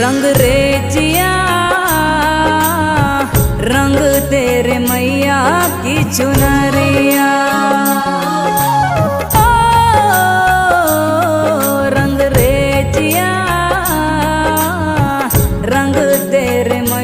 रंग रे रंग तेरे मैया की चुनरिया। रंग रे रंग तेरे मैया